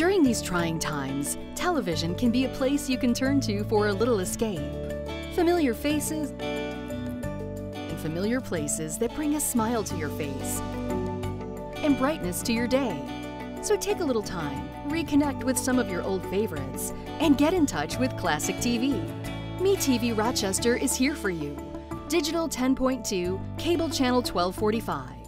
During these trying times, television can be a place you can turn to for a little escape. Familiar faces and familiar places that bring a smile to your face and brightness to your day. So take a little time, reconnect with some of your old favorites, and get in touch with Classic TV. MeTV Rochester is here for you. Digital 10.2, cable channel 1245.